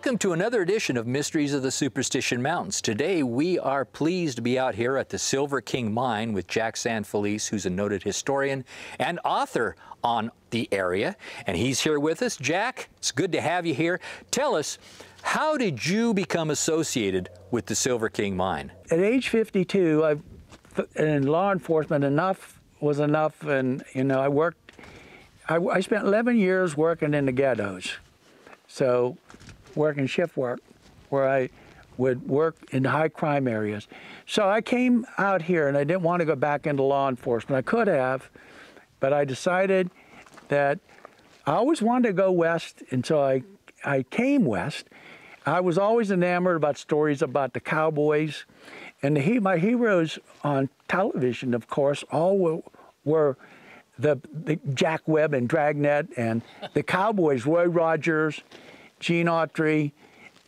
Welcome to another edition of Mysteries of the Superstition Mountains. Today we are pleased to be out here at the Silver King Mine with Jack San Felice, who's a noted historian and author on the area. And he's here with us. Jack, it's good to have you here. Tell us, how did you become associated with the Silver King Mine? At age 52, I, in law enforcement, enough was enough. And, you know, I worked, I, I spent 11 years working in the ghettos. So working shift work where I would work in high crime areas. So I came out here and I didn't want to go back into law enforcement. I could have, but I decided that I always wanted to go west until I, I came west. I was always enamored about stories about the cowboys. And the, my heroes on television, of course, all were, were the, the Jack Webb and Dragnet and the cowboys, Roy Rogers, Gene Autry,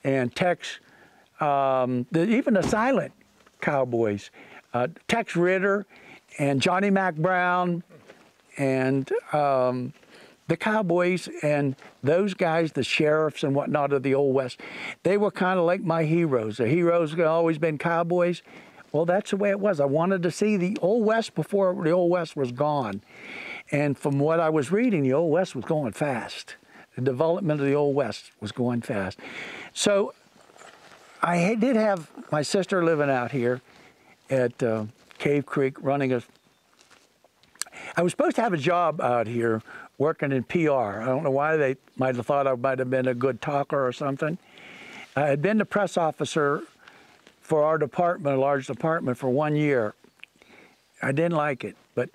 and Tex, um, the, even the silent cowboys, uh, Tex Ritter and Johnny Mack Brown and um, the cowboys and those guys, the sheriffs and whatnot of the Old West, they were kind of like my heroes. The heroes have always been cowboys. Well, that's the way it was. I wanted to see the Old West before the Old West was gone. And from what I was reading, the Old West was going fast the development of the Old West was going fast. So I did have my sister living out here at uh, Cave Creek running a. I was supposed to have a job out here working in PR. I don't know why they might have thought I might have been a good talker or something. I had been the press officer for our department, a large department, for one year. I didn't like it, but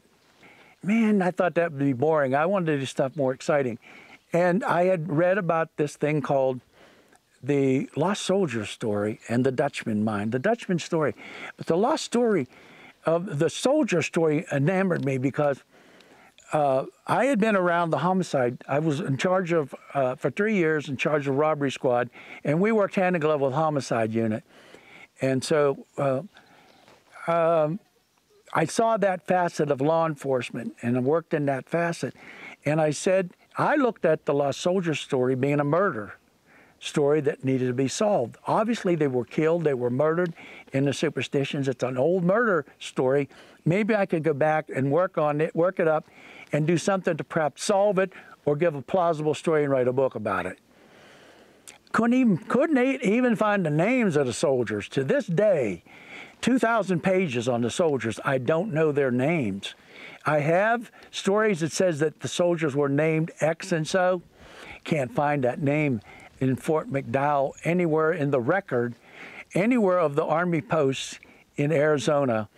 man, I thought that would be boring. I wanted to do stuff more exciting. And I had read about this thing called the Lost Soldier story and the Dutchman mine, the Dutchman story. But the lost story of the soldier story enamored me because uh, I had been around the homicide. I was in charge of, uh, for three years, in charge of robbery squad, and we worked hand in glove with homicide unit. And so uh, um, I saw that facet of law enforcement and I worked in that facet. And I said, I looked at the Lost Soldier story being a murder story that needed to be solved. Obviously, they were killed, they were murdered in the superstitions. It's an old murder story. Maybe I could go back and work on it, work it up, and do something to perhaps solve it or give a plausible story and write a book about it. Couldn't even, couldn't even find the names of the soldiers. To this day, 2,000 pages on the soldiers, I don't know their names. I have stories that says that the soldiers were named X and so. Can't find that name in Fort McDowell anywhere in the record, anywhere of the Army posts in Arizona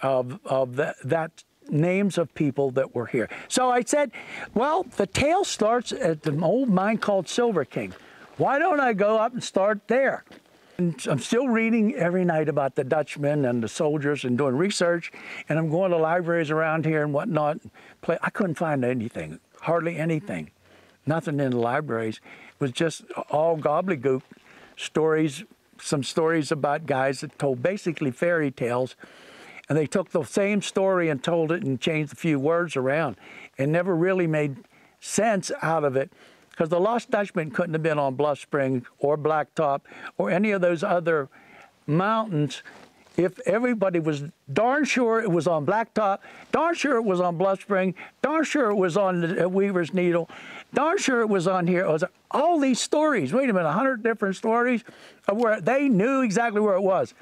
of, of the, that names of people that were here. So I said, well, the tale starts at the old mine called Silver King. Why don't I go up and start there? I'm still reading every night about the Dutchmen and the soldiers and doing research, and I'm going to libraries around here and whatnot. Play. I couldn't find anything, hardly anything, nothing in the libraries. It was just all gobbledygook stories, some stories about guys that told basically fairy tales, and they took the same story and told it and changed a few words around, and never really made sense out of it because the Lost Dutchman couldn't have been on Bluff Spring or Blacktop or any of those other mountains if everybody was darn sure it was on Blacktop, darn sure it was on Bluff Spring, darn sure it was on uh, Weaver's Needle, darn sure it was on here. It was all these stories. Wait a minute, a hundred different stories of where they knew exactly where it was.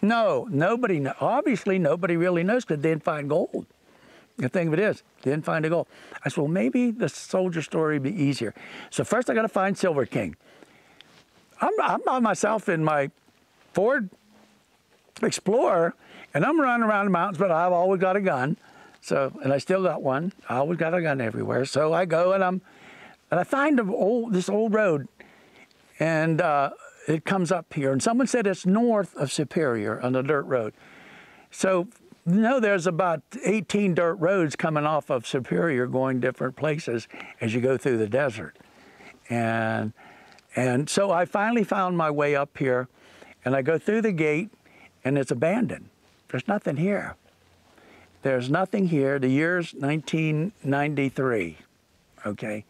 No, nobody. Obviously, nobody really knows because they didn't find gold. The thing of it is, didn't find a gold. I said, well, maybe the soldier story would be easier. So first I got to find Silver King. I'm, I'm by myself in my Ford Explorer, and I'm running around the mountains, but I've always got a gun. So, and I still got one. I always got a gun everywhere. So I go and I'm, and I find old, this old road, and uh, it comes up here. And someone said it's north of Superior on the dirt road. So no, there's about 18 dirt roads coming off of Superior going different places as you go through the desert. And, and so I finally found my way up here and I go through the gate and it's abandoned. There's nothing here. There's nothing here. The year's 1993, okay?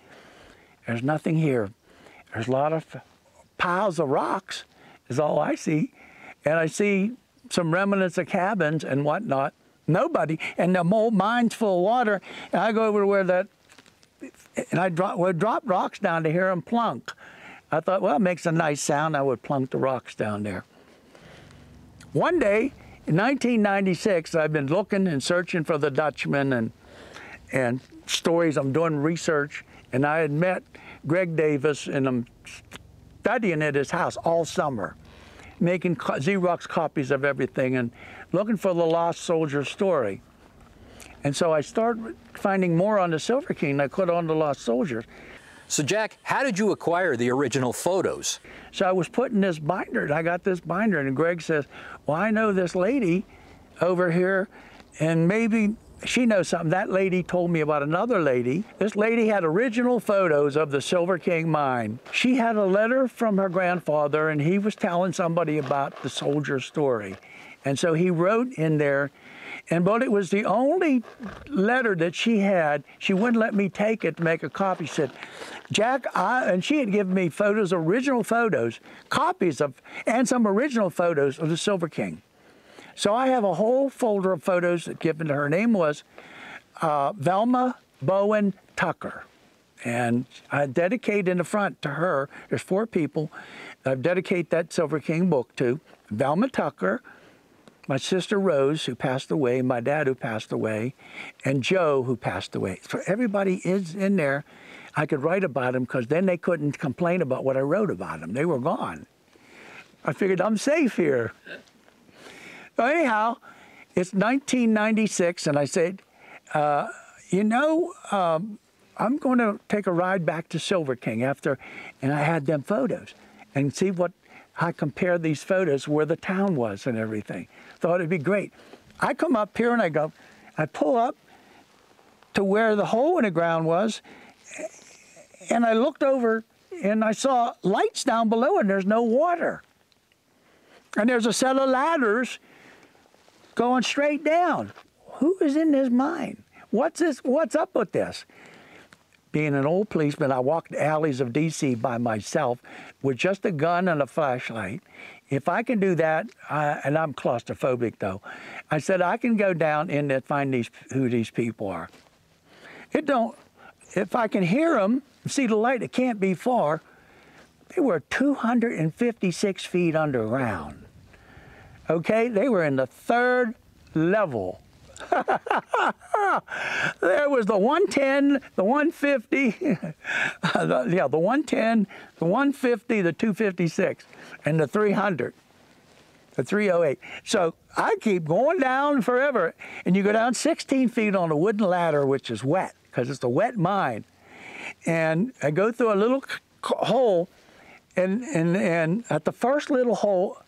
There's nothing here. There's a lot of piles of rocks, is all I see. And I see some remnants of cabins and whatnot. Nobody. And the whole mine's full of water. And I go over to where that, and I drop, would drop rocks down to hear them plunk. I thought, well, it makes a nice sound. I would plunk the rocks down there. One day, in 1996, I've been looking and searching for the Dutchman and, and stories. I'm doing research, and I had met Greg Davis, and I'm studying at his house all summer, making Xerox copies of everything and looking for the lost soldier story. And so I started finding more on the Silver King than I could on the lost soldier. So, Jack, how did you acquire the original photos? So I was putting this binder, and I got this binder, and Greg says, Well, I know this lady over here, and maybe she knows something. That lady told me about another lady. This lady had original photos of the Silver King mine. She had a letter from her grandfather, and he was telling somebody about the soldier story. And so he wrote in there and but it was the only letter that she had. She wouldn't let me take it to make a copy. She said, Jack, I, and she had given me photos, original photos, copies of, and some original photos of the Silver King. So I have a whole folder of photos that given to her. Her name was uh, Velma Bowen Tucker. And I dedicate in the front to her, there's four people I dedicate that Silver King book to. Velma Tucker, my sister Rose, who passed away, my dad, who passed away, and Joe, who passed away. So everybody is in there. I could write about them because then they couldn't complain about what I wrote about them. They were gone. I figured I'm safe here. Anyhow, it's 1996, and I said, uh, you know, um, I'm going to take a ride back to Silver King after, and I had them photos and see what I compare these photos where the town was and everything. Thought it'd be great. I come up here and I go, I pull up to where the hole in the ground was, and I looked over and I saw lights down below and there's no water. And there's a set of ladders going straight down. Who is in this mine? What's this? What's up with this? Being an old policeman, I walked the alleys of D.C. by myself with just a gun and a flashlight. If I can do that, I, and I'm claustrophobic though, I said I can go down in and find these who these people are. It don't. If I can hear them, see the light, it can't be far. They were 256 feet underground. Okay, they were in the third level. There was the 110, the 150, the, yeah, the 110, the 150, the 256, and the 300, the 308. So I keep going down forever, and you go down 16 feet on a wooden ladder, which is wet because it's a wet mine, and I go through a little hole, and and and at the first little hole,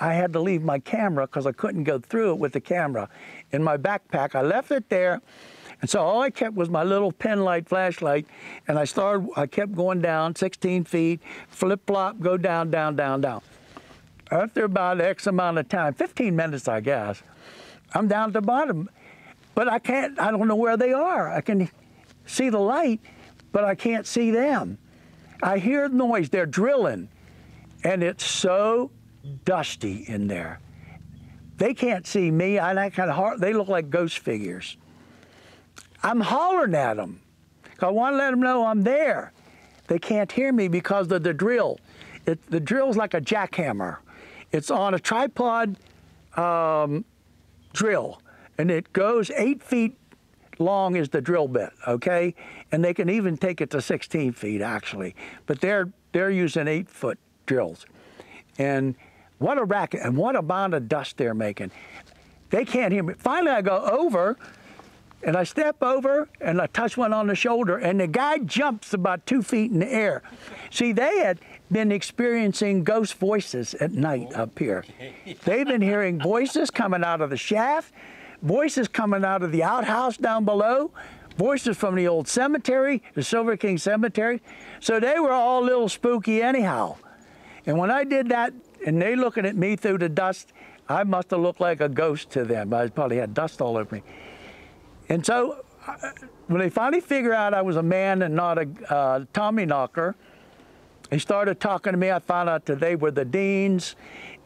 I had to leave my camera because I couldn't go through it with the camera in my backpack. I left it there. And so all I kept was my little pen light flashlight, and I started, I kept going down 16 feet, flip flop, go down, down, down, down. After about X amount of time, 15 minutes, I guess, I'm down at the bottom. But I can't, I don't know where they are. I can see the light, but I can't see them. I hear noise, they're drilling, and it's so dusty in there. They can't see me. I that kind of. They look like ghost figures. I'm hollering at them. I want to let them know I'm there. They can't hear me because of the drill. It, the drill's like a jackhammer. It's on a tripod um, drill, and it goes eight feet long is the drill bit, okay? And they can even take it to 16 feet actually, but they're they're using eight foot drills, and what a racket and what a mound of dust they're making. They can't hear me. Finally, I go over and I step over and I touch one on the shoulder, and the guy jumps about two feet in the air. See, they had been experiencing ghost voices at night up here. They've been hearing voices coming out of the shaft, voices coming out of the outhouse down below, voices from the old cemetery, the Silver King Cemetery. So they were all a little spooky anyhow. And when I did that and they looking at me through the dust. I must have looked like a ghost to them. I probably had dust all over me. And so when they finally figured out I was a man and not a uh, Tommy knocker, They started talking to me. I found out that they were the Deems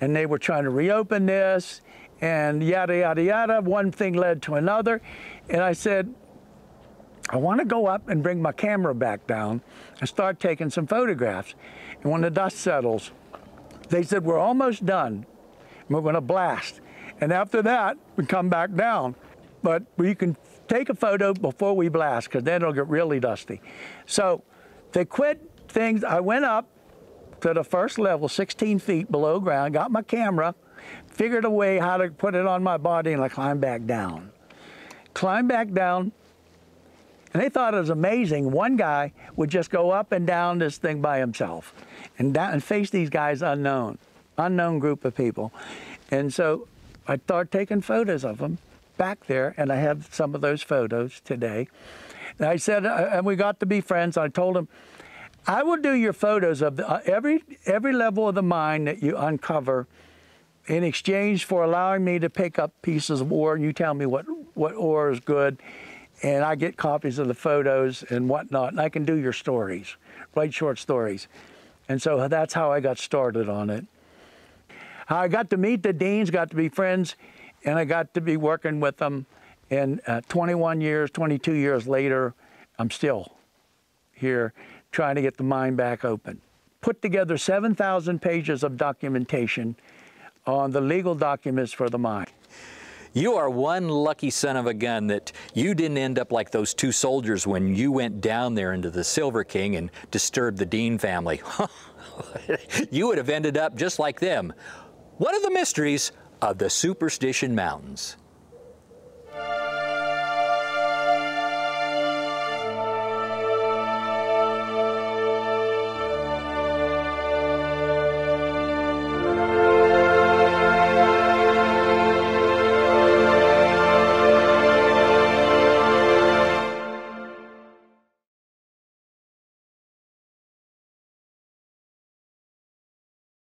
and they were trying to reopen this and yada, yada, yada. One thing led to another. And I said, I want to go up and bring my camera back down and start taking some photographs. And when the dust settles, they said, We're almost done. We're going to blast. And after that, we come back down. But we can take a photo before we blast because then it'll get really dusty. So they quit things. I went up to the first level, 16 feet below ground, got my camera, figured a way how to put it on my body, and I climbed back down. Climbed back down, and they thought it was amazing. One guy would just go up and down this thing by himself and, down, and face these guys unknown, unknown group of people. And so I start taking photos of them back there, and I have some of those photos today. And I said, uh, and we got to be friends. I told him, I will do your photos of the, uh, every every level of the mine that you uncover in exchange for allowing me to pick up pieces of ore. And you tell me what what ore is good and I get copies of the photos and whatnot, and I can do your stories, write short stories. And so that's how I got started on it. I got to meet the Deems, got to be friends, and I got to be working with them. And uh, 21 years, 22 years later, I'm still here trying to get the mine back open. Put together 7,000 pages of documentation on the legal documents for the mine. You are one lucky son of a gun that you didn't end up like those two soldiers when you went down there into the Silver King and disturbed the Deem family. you would have ended up just like them. One of the mysteries of the Superstition Mountains?